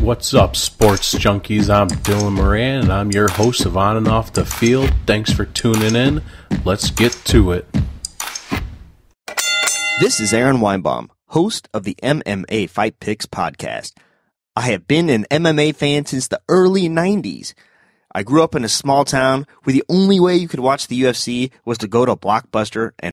What's up, sports junkies? I'm Dylan Moran, and I'm your host of On and Off the Field. Thanks for tuning in. Let's get to it. This is Aaron Weinbaum, host of the MMA Fight Picks podcast. I have been an MMA fan since the early 90s. I grew up in a small town where the only way you could watch the UFC was to go to Blockbuster and